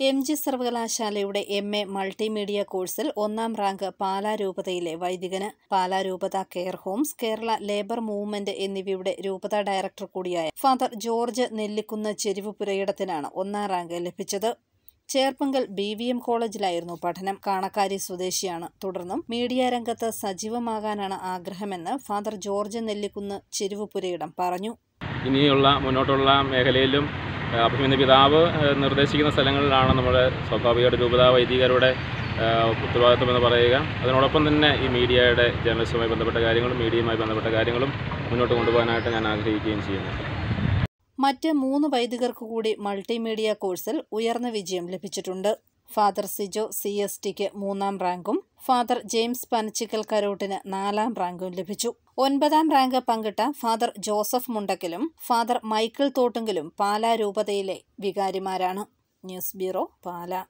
M G സർവകലാശാലയുടെ M A multimedia കോഴ്സിൽ ഒന്നാം റാങ്ക് പാലാ രൂപതയിലെ വൈദികന് പാലാ രൂപത care homes Kerala labour movement എന്നിവയുടെ രൂപത ഡയറക്ടർ കൂടിയായ ഫാദർ ജോർജ് നെല്ലിക്കുന്ന് ചെരുവുപുരയിടത്തിനാണ് ഒന്നാം റാങ്ക് ലഭിച്ചത്. ചേർപ്പങ്കൽ ബി വി എം കോളേജിലായിരുന്നു പഠനം. കാണക്കാരി സ്വദേശിയാണ്. തുടർന്നും മീഡിയ രംഗത്ത് സജീവമാകാനാണ് ആഗ്രഹമെന്ന് ഫാദർ ജോർജ് നെല്ലിക്കുന്ന് ചെരുവുപുരയിടം പറഞ്ഞു. ഇനിയുള്ള മുന്നോട്ടുള്ള മേഖലയിലും അഭിമന്യ പിതാവ് നിർദ്ദേശിക്കുന്ന സ്ഥലങ്ങളിലാണ് നമ്മുടെ സ്വാഭാവികമായിട്ട് രൂപതാ വൈദികരുടെ ഉത്തരവാദിത്വം എന്ന് പറയുക. അതിനോടൊപ്പം തന്നെ ഈ മീഡിയയുടെ ജേർണലിസവുമായി ബന്ധപ്പെട്ട കാര്യങ്ങളും മീഡിയയുമായി ബന്ധപ്പെട്ട കാര്യങ്ങളും മുന്നോട്ട് കൊണ്ടുപോകാനായിട്ട് ഞാൻ ആഗ്രഹിക്കുകയും ചെയ്യുന്നു. മറ്റ് മൂന്ന് വൈദികർക്ക് കൂടി മൾട്ടിമീഡിയ കോഴ്സിൽ ഉയർന്ന വിജയം ലഭിച്ചിട്ടുണ്ട്. ഫാദർ സിജോ സി എസ് ടിക്ക് മൂന്നാം റാങ്കും ഫാദർ ജെയിംസ് പനച്ചിക്കൽ കരോട്ടിന് നാലാം റാങ്കും ലഭിച്ചു. ഒൻപതാം റാങ്ക് പങ്കിട്ട ഫാദർ ജോസഫ് മുണ്ടക്കലും ഫാദർ മൈക്കിൾ തോട്ടുങ്കലും പാലാ രൂപതയിലെ വികാരിമാരാണ്. News bureau Pala.